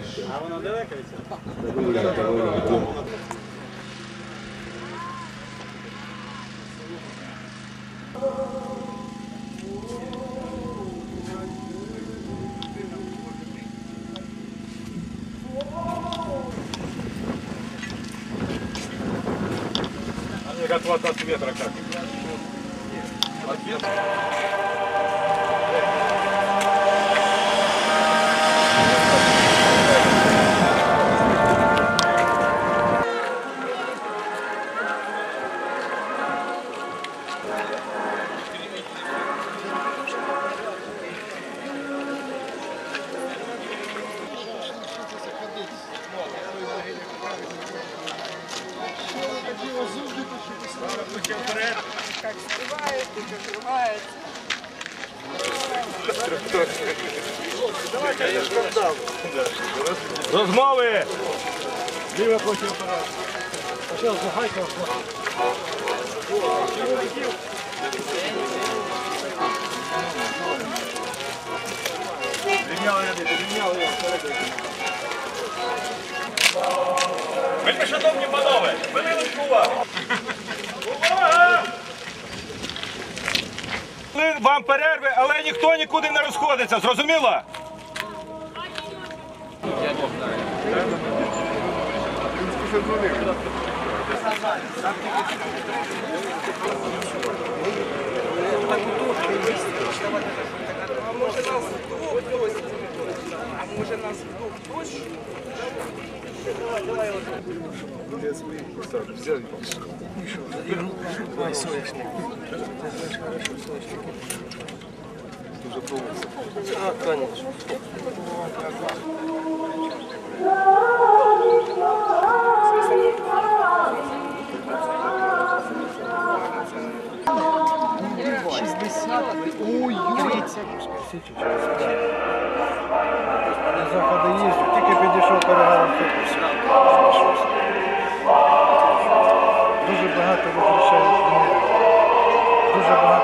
Рік 24 добавляє А воно далеко від цього? Добавляє, добавляє. Они готовы от ветра как? От ветра? Розмови! Ліва проти апарат. Вельми шановні панове, хвилиночку уваги. Хвилин Вам перерви, але ніхто нікуди не розходиться, зрозуміло? А може нас вдвох бросить? А може нас вдвох бросить? На заходи їжджу, тільки підійшов перегаром Дуже багато витрачають. Дуже багато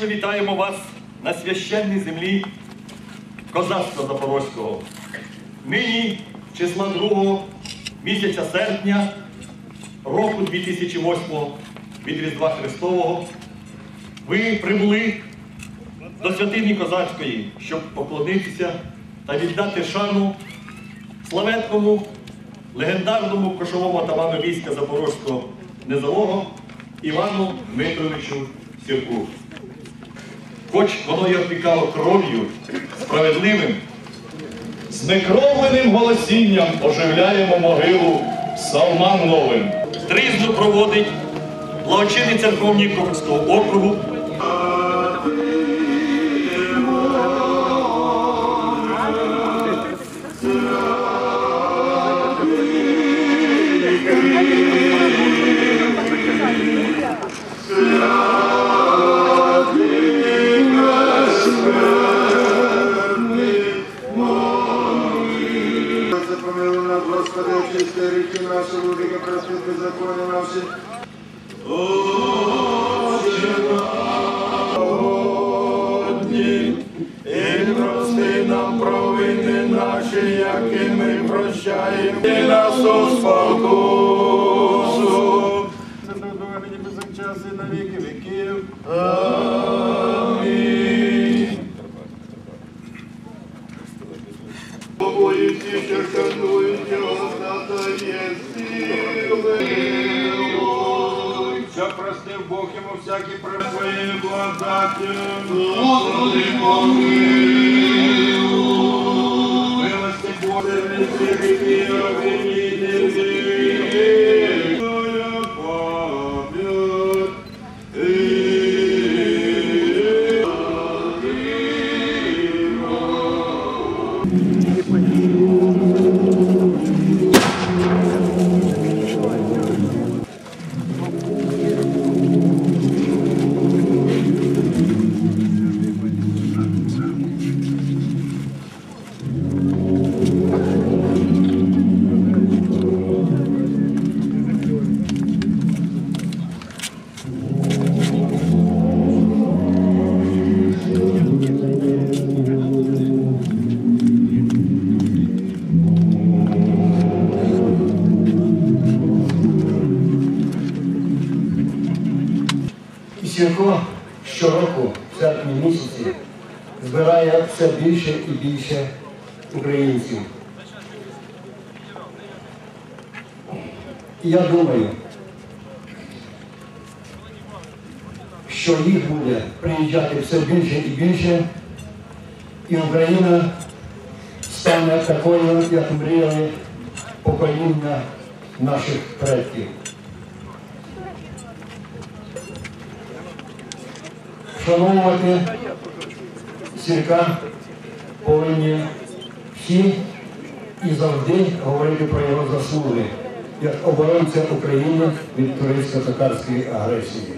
Сердечно вітаємо вас на священній землі козацтва Запорозького. Нині, числа 2 місяця серпня року 2008 від Різдва Христового, ви прибули до святині Козацької, щоб поклонитися та віддати шану славетному, легендарному кошовому атаману війська Запорозького низового Івану Дмитровичу Сірку. Хоч воно й опікало кров'ю, справедливим, Знекровленим голосінням оживляємо могилу псалмам новим. тризну проводить благочинний Церковні Кропивського округу Очисти ріки наші, владика, прости беззаконня наші. І прости нам провини наші, які ми прощаємо. І нас у спокусу. Це нині безчас і на віки віків. Бог йому всякі своєю благодаттю. Господи, помилуй. Більше українців. Я думаю, що їх буде приїжджати все більше і більше, і Україна стане такою, як мріяли покоління наших предків. Вшановувати Сірка повинні всі і завжди говорити про його заслуги як оборонця України від туристсько-татарської агресії.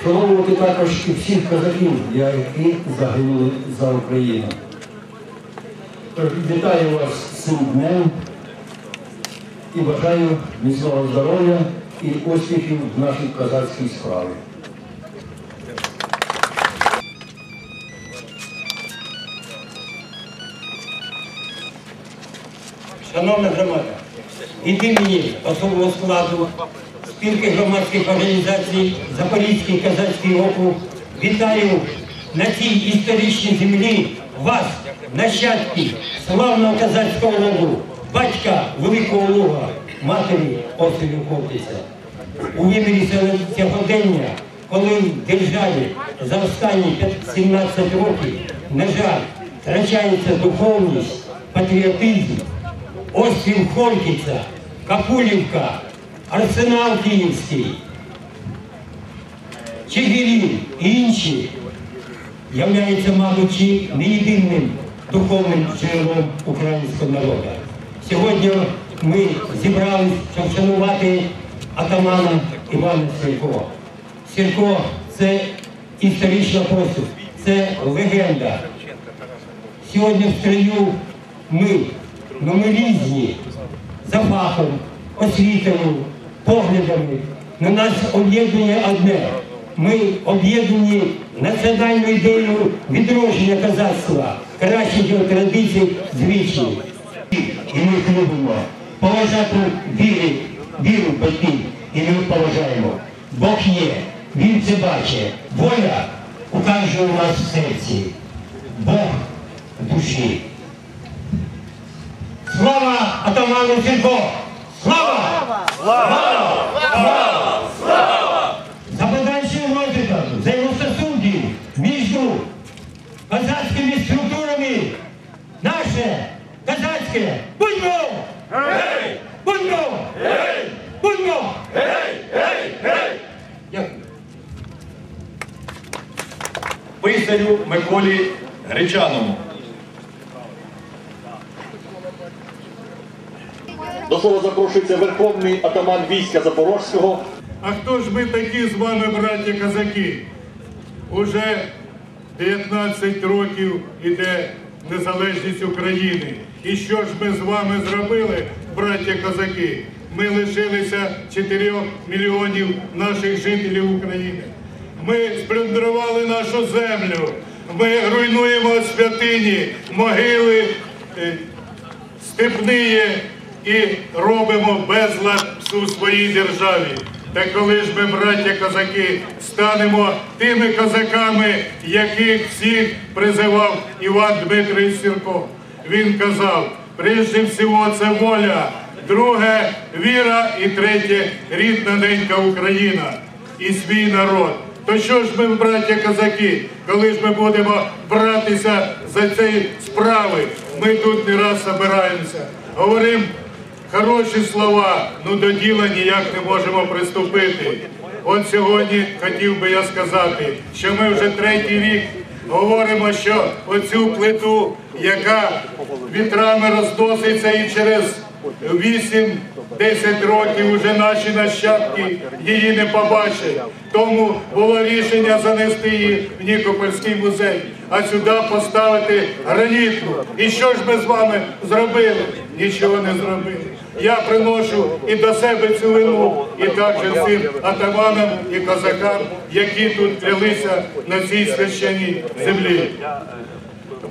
Вшановувати також і всіх козаків, які загинули за Україну. Тож вітаю вас цим днем і бажаю міцного здоров'я і успіхів в нашій козацькій справі. Шановна громада, від імені особового складу спілки громадських організацій Запорізький Казацький округ вітаю на цій історичній землі вас, нащадків славного казацького роду, батька Великого Луга, матері Осилю Хортиця. У вимірі сьогодення, коли в державі за останні 17 років, на жаль, втрачається духовність, патріотизм, Острів Хортиця, Капулівка, Арсенал Київський, Чигирі і інші являються, мабуть, не єдиним духовним джерелом українського народу. Сьогодні ми зібрались, щоб вшанувати атамана Івана Сірко. Сірко це історична постать, це легенда. Сьогодні в строю ми, ну ми різні, за фахом, освітою, поглядами. На нас об'єднує одне. Ми об'єднані національною ідеєю відродження козацтва, кращих його традицій, звичаїв. І ми любимо поважати віри, віру батьків, і ми поважаємо. Бог є, Він це бачить. Воля у кожного у нас в серці. Бог в душі. Слава атаману Сірко! Слава! Слава! Слава! За подальшим розвитком взаємостосунків між козацькими структурами наше козацьке будьмо! Будьмо! Будьмо! Дякую. Писарю Миколі Гречаному. До слова запрошується верховний атаман війська Запорозького А хто ж ми такі з вами, браті козаки? Уже 19 років іде незалежність України. І що ж ми з вами зробили, браття козаки? Ми лишилися 4 мільйонів наших жителів України. Ми сплюндрували нашу землю. Ми руйнуємо святині, могили, е, степниє і робимо безлад у своїй державі. Та коли ж ми, браття козаки, станемо тими козаками, яких всіх призивав Іван Дмитрович Сірко. Він казав, прежде всього це воля, друге віра і третє рідна ненька Україна і свій народ. То що ж ми, браття козаки, коли ж ми будемо братися за ці справи? Ми тут не раз збираємося, говоримо хороші слова, ну до діла ніяк не можемо приступити. От сьогодні хотів би я сказати, що ми вже третій рік говоримо, що оцю плиту, яка вітрами розноситься і через 8-10 років уже наші нащадки її не побачать. Тому було рішення занести її в Нікопольський музей, а сюди поставити гранітну. І що ж ми з вами зробили? Нічого не зробили. Я приношу і до себе цю вину, і також цим атаманам і козакам, які тут клялися на цій священній землі.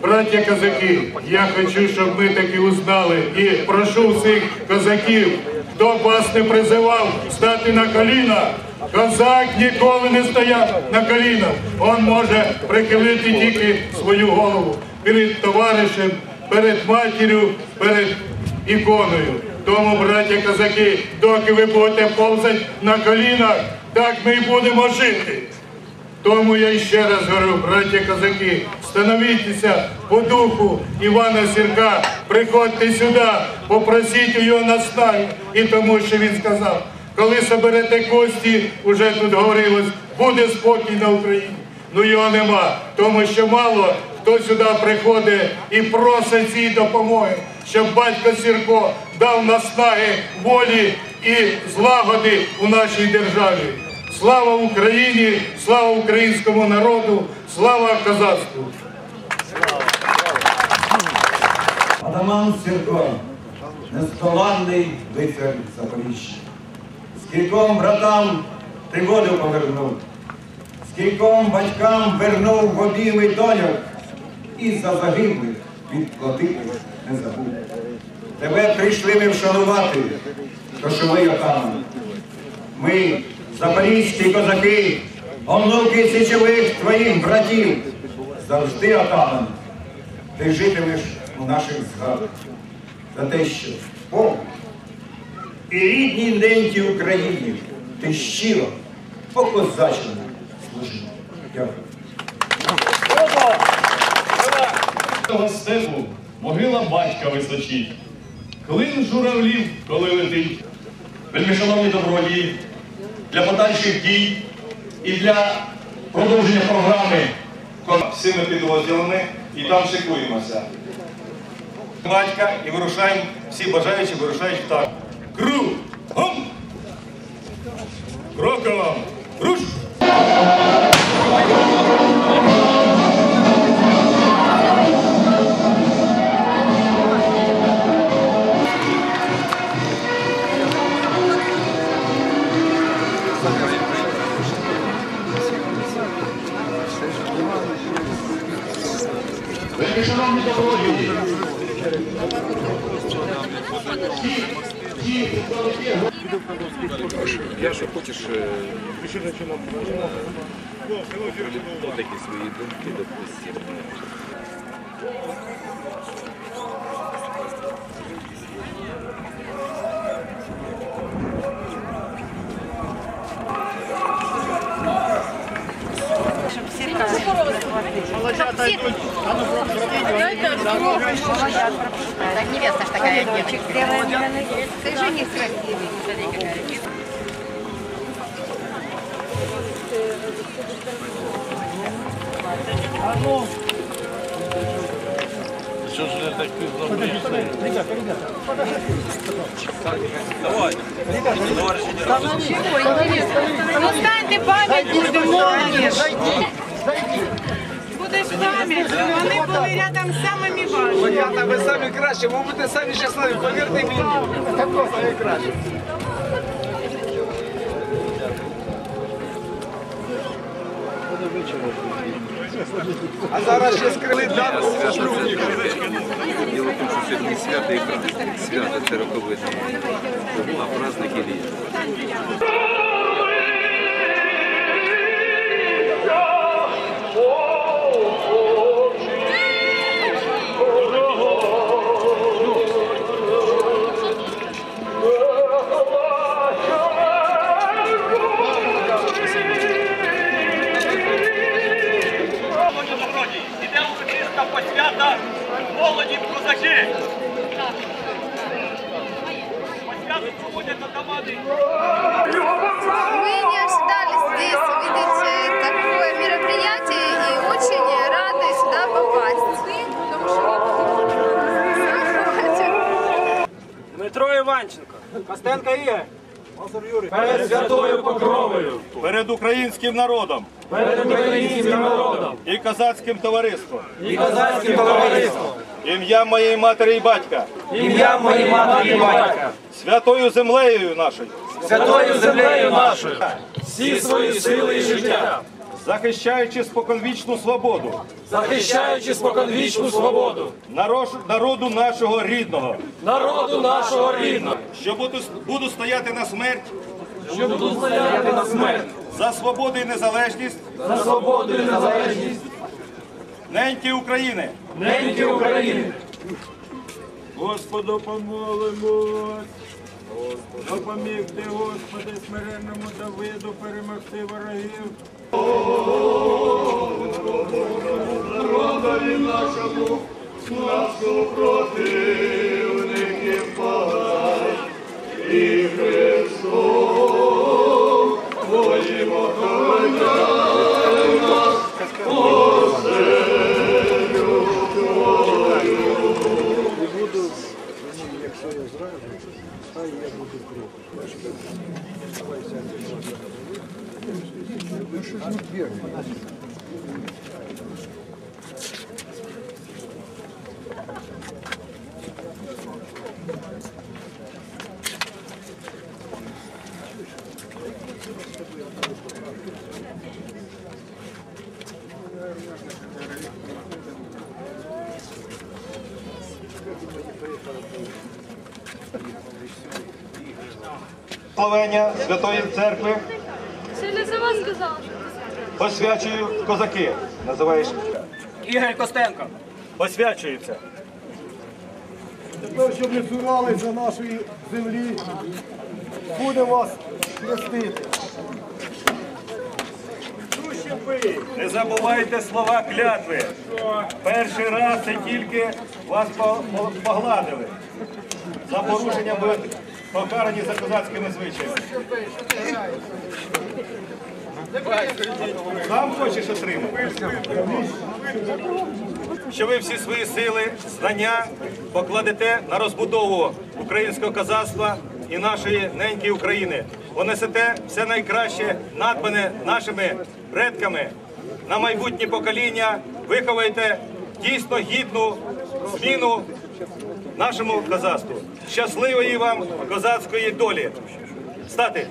Браття козаки, я хочу, щоб ми таки узнали і прошу всіх козаків, хто б вас не призивав стати на коліна, Козак ніколи не стояв на колінах. Он може прихилити тільки свою голову перед товаришем, перед матір'ю, перед іконою. Тому, браття козаки, доки ви будете повзати на колінах, так ми й будемо жити. Тому я ще раз говорю, браття козаки, становіться по духу Івана Сірка, приходьте сюди, попросіть його наснаги. І тому, що він сказав, коли соберете кості, уже тут говорилось, буде спокій на Україні. Ну його нема, тому що мало хто сюди приходить і просить цієї допомоги, щоб батько Сірко дав наснаги волі і злагоди у нашій державі. Слава Україні, слава українському народу, слава козацтву! Атаман Сірко, нездоланний лицар Запоріжжя. Скільком братам пригоду повернув, скільком батькам вернув в обійми доньок і за загиблих відплатити не забув. Тебе прийшли ми вшанувати, кошовий отаман. Ми, запорізькі козаки, онуки січових твоїх братів, завжди отаман. Ти житимеш у наших згадах за те, що Богу і рідній ненькій Україні ти щиро по-козачому служив. Дякую. Того степу могила батька височить. Клин журавлів, коли летить. Вельми шановні добродії, для подальших дій і для продовження програми Всіми підрозділами і там шикуємося. Батька і вирушаємо, всі бажаючі вирушають так. Кру! Гом! Кроком! Руш! Шановні добродії, Я що хочеш е, такі свої думки, допустимо. Так невеста ж такая девочка. Ты жених красивый. Смотри, какая а ну! Что же так подожди, подожди, ребята, ребята. Давай. Товарищи, не Чего, интересно? Ну стань ты память, ты молодец. Зайди, зайди. Будеш пам'ять, вони були рядом з самими важливими. Ребята, ви самі краще, ви будете самі щасливі, повірте мені. Так просто найкраще. А зараз ще скрили дату. Діло в тому, що сьогодні свято і. Свято це роковина. А праздник і посвята молоді козаки. Посвяту проводять атамани. Мы не ожидали здесь увидеть э, такое мероприятие и очень рады сюда попасть. Дмитро Іванченко, Костенко Ігор, перед святою покровою, перед українським народом. Перед українським народом. І козацьким товариством, і козацьким товариством, ім'я моєї матері і батька, ім'я моєї матері і батька, святою землею нашою, святою землею нашою, всі свої сили і життя, захищаючи споконвічну свободу захищаючи споконвічну свободу народу нашого рідного, народу нашого рідного, що буду, буду стояти на смерть що буду стояти на смерть. за свободу і незалежність За свободу і незалежність неньки України. неньки України. Господу помолимось. Допоміг ти, Господи, смиренному Давиду перемогти ворогів. Народові нашому, нашу противників Славення Святої Церкви посвячую козаки. Називаєш Ігор Костенко. посвячуються. Тепер, щоб не цурали за нашої землі, будемо вас хрестити. Не забувайте слова клятви. Перший раз це тільки вас по- по- погладили. За порушення будуть покарані за козацькими звичаями. Сам хочеш отримати? Що ви всі свої сили, знання покладете на розбудову українського козацтва і нашої неньки України. Понесете все найкраще, надбане нашими предками на майбутнє покоління, виховаєте дійсно гідну зміну нашому козацтву. Щасливої вам козацької долі. Стати!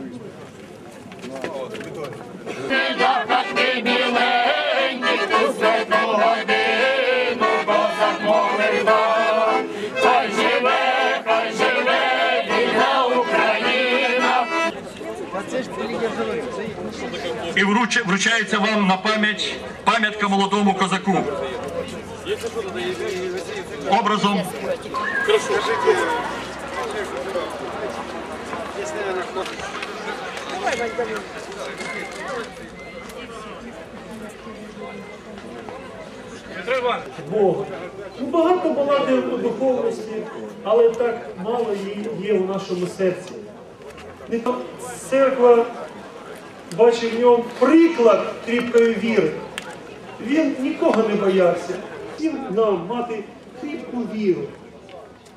І вруч- вручається вам на пам'ять пам'ятка молодому козаку. Образом Бога. Ну, багато балади у духовності, але так мало її є у нашому серці. Церква бачить в ньому приклад кріпкої віри. Він нікого не боявся. Всім нам мати кріпку віру.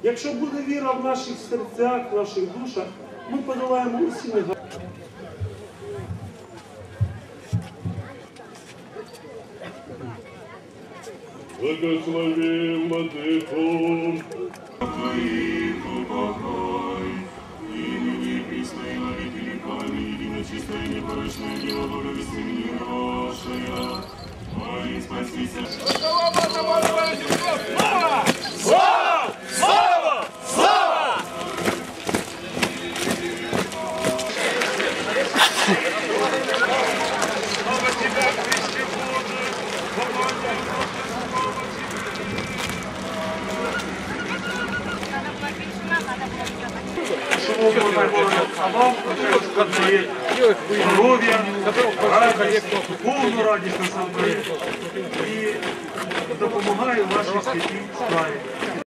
Якщо буде віра в наших серцях, в наших душах, ми подолаємо усі негаразди. Благослови чистое непорочное дело благовести мирошая. Молись, спасися. Слава! Слава! Слава! Слава! Слава тебя, Христе Божий! Слава тебя, Thank you. Здоров'я, радість, повну радість насамперед і допомагаю вашій святій справі.